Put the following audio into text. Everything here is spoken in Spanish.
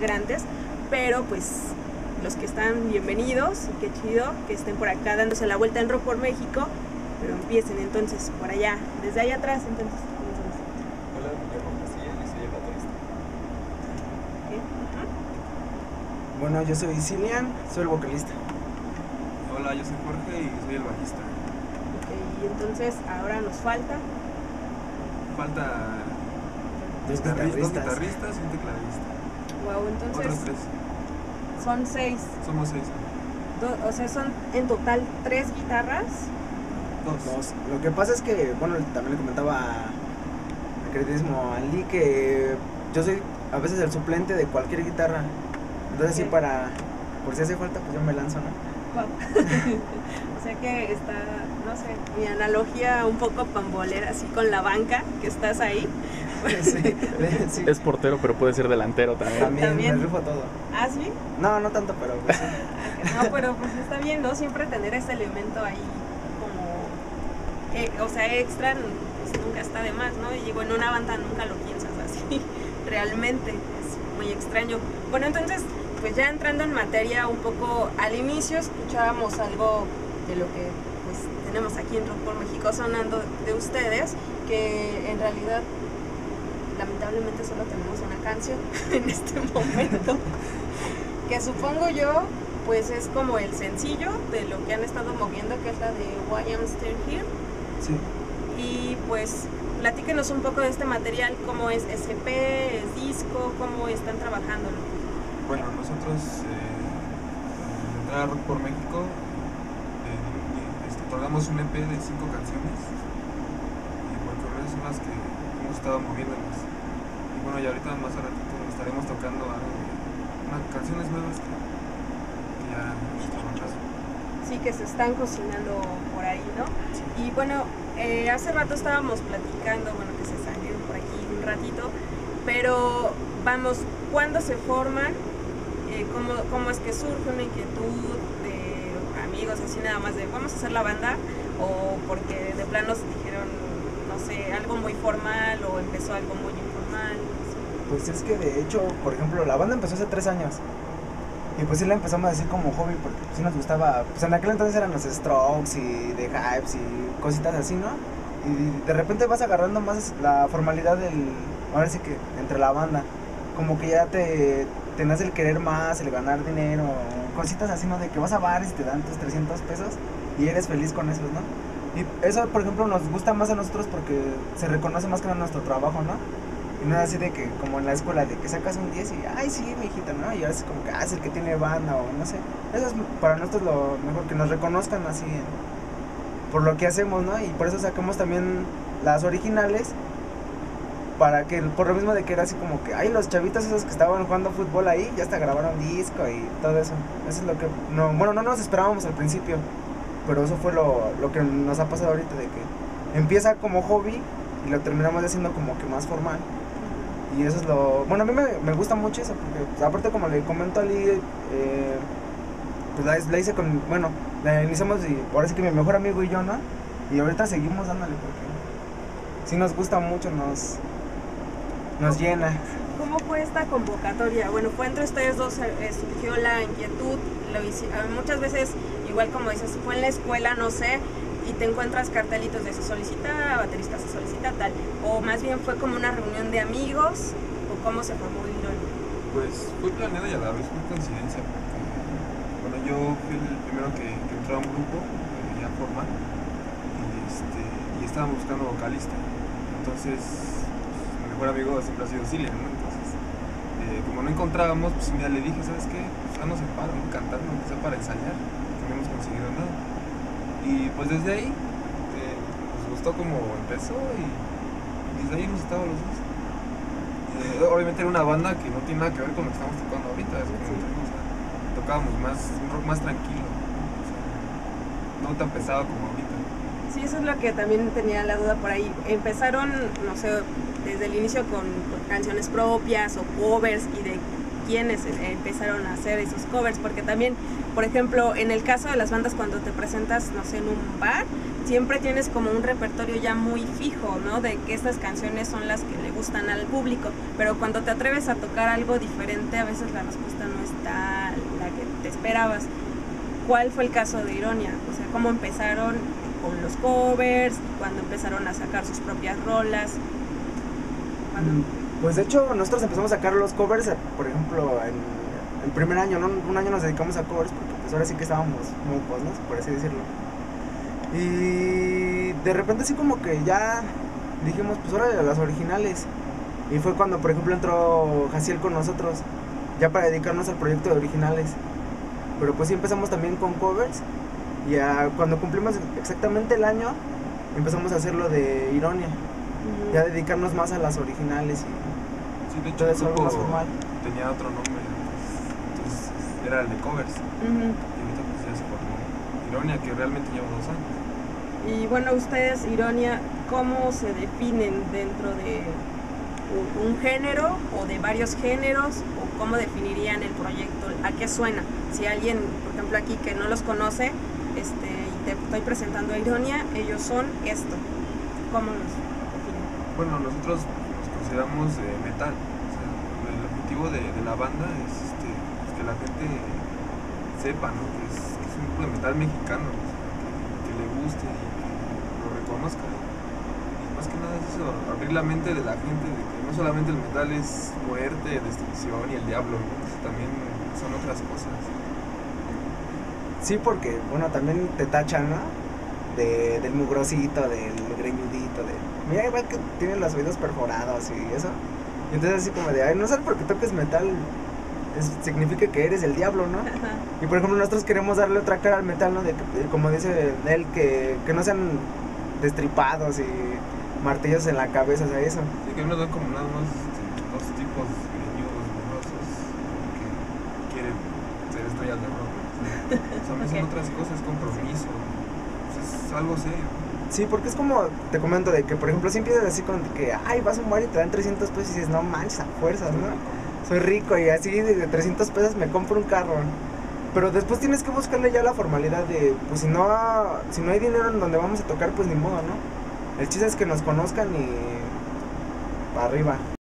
integrantes, pero pues los que están bienvenidos y qué chido que estén por acá dándose la vuelta en Rock por México, pero empiecen entonces por allá, desde allá atrás entonces. Hola, me llamo Castilla y soy el baterista. Bueno, yo soy Cilian, soy el vocalista. Hola, yo soy Jorge y soy el bajista. Ok, y entonces ahora nos falta Falta Dos guitarristas, dos guitarristas. guitarristas y un tecladista. Wow, Otros entonces tres. son seis, Somos seis. do- o sea, son en total tres guitarras. Dos. Dos. Lo que pasa es que, bueno, también le comentaba a queridísimo Ali que yo soy a veces el suplente de cualquier guitarra. Entonces, sí, para, por si hace falta, pues yo me lanzo, ¿no? Wow. o sea que está, no sé, mi analogía un poco pambolera, así con la banca que estás ahí. sí, sí. Es portero, pero puede ser delantero también. También, También. me rifo todo. Ah, sí. No, no tanto, pero pues, sí. No, pero pues está bien, ¿no? Siempre tener ese elemento ahí como, eh, o sea, extra, pues nunca está de más, ¿no? Y digo, en una banda nunca lo piensas así, realmente, es muy extraño. Bueno, entonces, pues ya entrando en materia un poco al inicio, escuchábamos algo de lo que pues tenemos aquí en Rock por México sonando de ustedes, que en realidad lamentablemente solo tenemos una canción en este momento que supongo yo pues es como el sencillo de lo que han estado moviendo que es la de Why I'm Still Here sí. y pues platíquenos un poco de este material cómo es SP, es disco, cómo están trabajándolo Bueno, nosotros eh, entrar a Rock por México eh, este, otorgamos un EP de cinco canciones y bueno, esas son las que hemos estado moviéndonos. Y bueno, y ahorita más a ratito estaremos tocando unas canciones nuevas que, que ya sí que se están cocinando por ahí, ¿no? Y bueno, eh, hace rato estábamos platicando, bueno, que se salieron por aquí un ratito, pero vamos, ¿cuándo se forman? Eh, ¿cómo, ¿Cómo es que surge una inquietud de amigos, así nada más de vamos a hacer la banda? ¿O porque de plano se dijeron, no sé, algo muy formal o empezó algo muy informal? Pues es que de hecho, por ejemplo, la banda empezó hace tres años. Y pues sí la empezamos así como hobby porque sí nos gustaba. Pues en aquel entonces eran los Strokes y The Hypes y cositas así, ¿no? Y de repente vas agarrando más la formalidad del. Ahora sí que entre la banda. Como que ya te, te nace el querer más, el ganar dinero, cositas así, ¿no? De que vas a bares y te dan tus 300 pesos y eres feliz con esos, ¿no? Y eso, por ejemplo, nos gusta más a nosotros porque se reconoce más que nada nuestro trabajo, ¿no? Y no es así de que, como en la escuela, de que sacas un 10 y, ay, sí, mi hijita, ¿no? Y ahora es como que, ah, es el que tiene banda o no sé. Eso es para nosotros lo mejor, que nos reconozcan así por lo que hacemos, ¿no? Y por eso sacamos también las originales, para que, por lo mismo de que era así como que, ay, los chavitos esos que estaban jugando fútbol ahí, ya hasta grabaron disco y todo eso. Eso es lo que, no, bueno, no nos esperábamos al principio, pero eso fue lo, lo que nos ha pasado ahorita, de que empieza como hobby y lo terminamos haciendo como que más formal. Y eso es lo... Bueno, a mí me, me gusta mucho eso, porque aparte como le comento a Ali, eh, pues la, la hice con... Bueno, la iniciamos y ahora sí que mi mejor amigo y yo, ¿no? Y ahorita seguimos dándole porque sí nos gusta mucho, nos, nos llena. ¿Cómo fue esta convocatoria? Bueno, fue entre ustedes dos, eh, surgió la inquietud, lo eh, muchas veces, igual como dices, fue en la escuela, no sé, y te encuentras cartelitos de se solicita, baterista se solicita, tal, o más bien fue como una reunión de amigos, o cómo se formó Lirón. Pues fue planeado y a la vez fue coincidencia porque, bueno, yo fui el primero que, entró a un grupo eh, ya formal y, este, y estaban buscando vocalista. Entonces, pues, mi mejor amigo siempre ha sido Cilia, ¿no? Entonces, eh, como no encontrábamos, pues un día le dije, ¿sabes qué? Pues haznos el paro, ¿no? Cantar, no sea para ensayar, no hemos conseguido nada. Y pues desde ahí eh, nos gustó como empezó y desde ahí hemos estado los dos. Eh, obviamente era una banda que no tiene nada que ver con lo que estamos tocando ahorita, es como, o sea, tocábamos más, un rock más tranquilo, ¿no? O sea, no tan pesado como ahorita. Sí, eso es lo que también tenía la duda por ahí. Empezaron, no sé, desde el inicio con, con canciones propias o covers y de quiénes eh, empezaron a hacer esos covers, porque también, por ejemplo, en el caso de las bandas cuando te presentas, no sé, en un bar, siempre tienes como un repertorio ya muy fijo, ¿no? De que estas canciones son las que le gustan al público, pero cuando te atreves a tocar algo diferente, a veces la respuesta no está la que te esperabas. ¿Cuál fue el caso de Ironia? O sea, ¿cómo empezaron con los covers? Cuando empezaron a sacar sus propias rolas? Cuando- Pues de hecho nosotros empezamos a sacar los covers, eh, por ejemplo, en el primer año, ¿no? Un año nos dedicamos a covers porque pues ahora sí que estábamos mocos, ¿no? Por así decirlo. Y de repente así como que ya dijimos, pues ahora las originales. Y fue cuando, por ejemplo, entró Jaciel con nosotros, ya para dedicarnos al proyecto de originales. Pero pues sí empezamos también con covers. Y ya cuando cumplimos exactamente el año, empezamos a hacerlo de Ironia. Ya dedicarnos más a las originales y Sí, de hecho, el grupo más formal. tenía otro nombre. entonces era el de covers. Ujú. Y ahorita pues ya se formó Ironia, que realmente lleva dos años. Y bueno, ustedes, Ironia, ¿cómo se definen dentro de un, género o de varios géneros? ¿O cómo definirían el proyecto? ¿A qué suena? Si alguien, por ejemplo, aquí que no los conoce, este, y te estoy presentando a Ironia, ellos son esto. ¿Cómo los definen? Bueno, nosotros nos consideramos eh, metal. O sea, el objetivo de, la banda es este, pues, que la gente sepa ¿no? que, es, que es un grupo de metal mexicano, o sea, que, le guste y que lo reconozca. Y más que nada es eso, abrir la mente de la gente de que no solamente el metal es muerte, destrucción y el diablo, ¿no? también son otras cosas. Sí, porque, bueno, también te tachan. De, del mugrosito, del greñudito, de... Mira, igual que tiene los oídos perforados y eso. Y entonces así como de, ay, no sabes porque toques metal, es- significa que eres el diablo, ¿no? Ajá. Y por ejemplo, nosotros queremos darle otra cara al metal, ¿no? De que, eh, como dice él, que, que no sean destripados y martillos en la cabeza, o sea, eso. Así que no dan como nada más este, dos tipos greñudos, borrosos, que quieren ser estrellas de rock. O sea, también son otras cosas, compromiso. Es algo serio. Sí, porque es como, te comento, de que por ejemplo, si empiezas así con que, ay, vas a un bar y te dan 300 pesos y dices, no manches, a fuerzas, ¿no? Soy rico y así de 300 pesos me compro un carro. Pero después tienes que buscarle ya la formalidad de, pues si no, si no hay dinero en donde vamos a tocar, pues ni modo, ¿no? El chiste es que nos conozcan y para arriba.